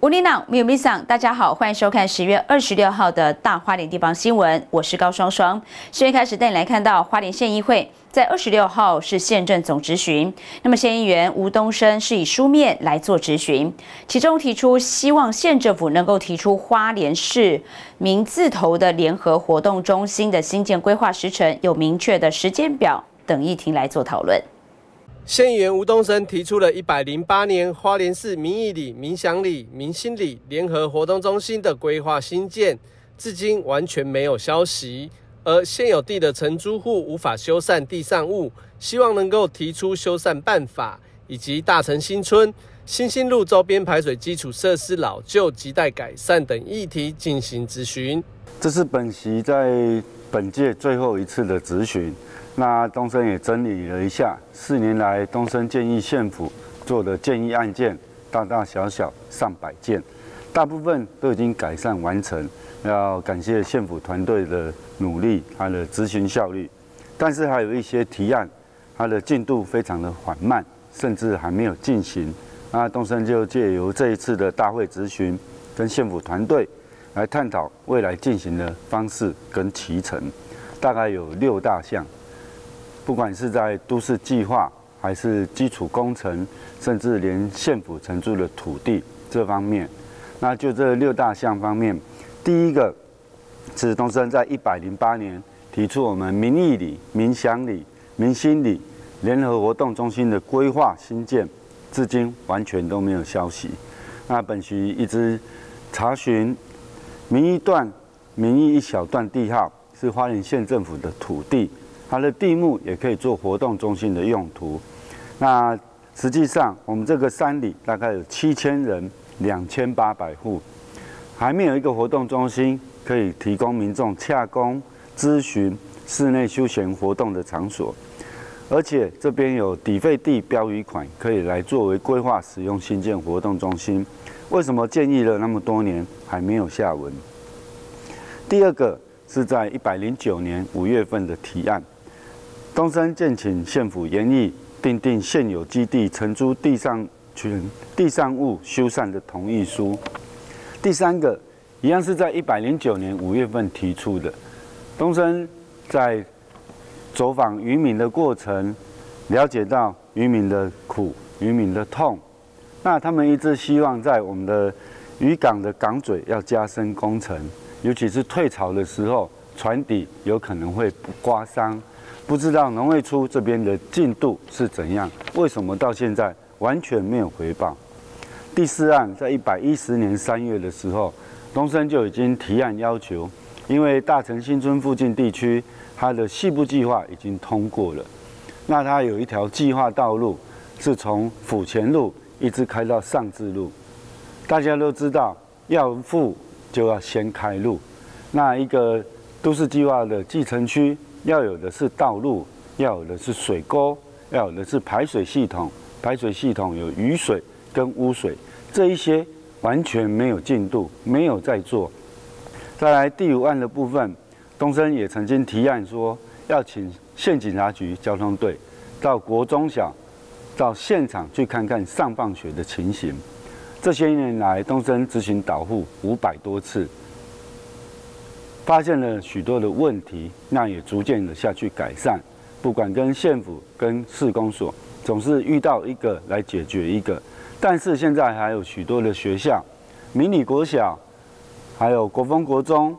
吴林朗，米有米桑，大家好，欢迎收看十月二十六号的大花莲地方新闻，我是高双双。十月开始带你来看到花莲县议会，在二十六号是县政总质询，那么县议员吴东升是以书面来做质询，其中提出希望县政府能够提出花莲市名字头的联合活动中心的新建规划时程有明确的时间表等议题来做讨论。县议员吴东升提出了一百零八年花莲市民意里、民祥里、民心里联合活动中心的规划新建，至今完全没有消息。而现有地的承租户无法修缮地上物，希望能够提出修缮办法，以及大城新村、新兴路周边排水基础设施老旧亟待改善等议题进行咨询。这是本席在本届最后一次的咨询。那东升也整理了一下，四年来东升建议县府做的建议案件，大大小小上百件，大部分都已经改善完成。要感谢县府团队的努力，它的执行效率。但是还有一些提案，它的进度非常的缓慢，甚至还没有进行。那东升就借由这一次的大会咨询，跟县府团队来探讨未来进行的方式跟提成，大概有六大项。不管是在都市计划，还是基础工程，甚至连县府承租的土地这方面，那就这六大项方面，第一个是东升在一百零八年提出我们民意里、民想里、民心里联合活动中心的规划新建，至今完全都没有消息。那本局一直查询民意段、民意一小段地号是花莲县政府的土地。它的地目也可以做活动中心的用途。那实际上，我们这个山里大概有七千人，两千八百户，还没有一个活动中心可以提供民众洽公、咨询、室内休闲活动的场所。而且这边有抵费地标语款，可以来作为规划使用新建活动中心。为什么建议了那么多年还没有下文？第二个是在一百零九年五月份的提案。东山建请县府研议订定现有基地承租地上权、地上物修缮的同意书。第三个，一样是在一百零九年五月份提出的。东山在走访渔民的过程，了解到渔民的苦、渔民的痛。那他们一直希望在我们的渔港的港嘴要加深工程，尤其是退潮的时候，船底有可能会刮伤。不知道农会处这边的进度是怎样？为什么到现在完全没有回报？第四案在一百一十年三月的时候，东升就已经提案要求，因为大城新村附近地区，它的细部计划已经通过了，那它有一条计划道路是从府前路一直开到上智路。大家都知道，要富就要先开路，那一个都市计划的继承区。要有的是道路，要有的是水沟，要有的是排水系统。排水系统有雨水跟污水，这一些完全没有进度，没有在做。再来第五案的部分，东升也曾经提案说，要请县警察局交通队到国中小到现场去看看上放学的情形。这些年来，东升执行导护五百多次。发现了许多的问题，那也逐渐的下去改善。不管跟县府、跟市公所，总是遇到一个来解决一个。但是现在还有许多的学校，迷你国小，还有国风国中、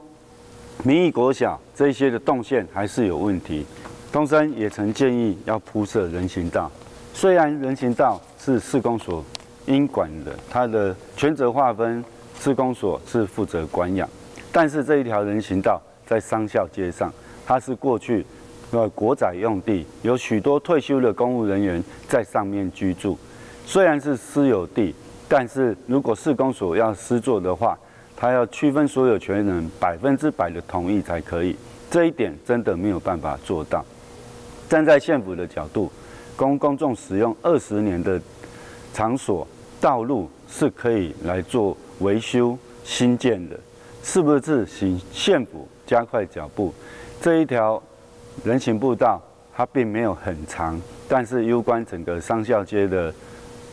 民意国小这些的动线还是有问题。东山也曾建议要铺设人行道，虽然人行道是市公所应管的，它的权责划分，市公所是负责管养。但是这一条人行道在商校街上，它是过去呃国宅用地，有许多退休的公务人员在上面居住。虽然是私有地，但是如果市公所要私作的话，他要区分所有权人百分之百的同意才可以。这一点真的没有办法做到。站在县府的角度，供公众使用二十年的场所道路是可以来做维修新建的。是不是请县府加快脚步？这一条人行步道它并没有很长，但是攸关整个商校街的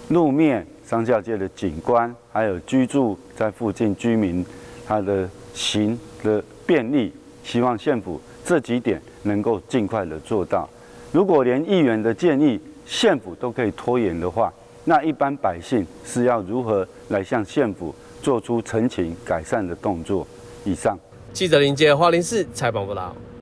路面、上下街的景观，还有居住在附近居民他的行的便利，希望县府这几点能够尽快的做到。如果连议员的建议县府都可以拖延的话，那一般百姓是要如何来向县府做出澄清改善的动作？以上。记者林杰花林市采访报道。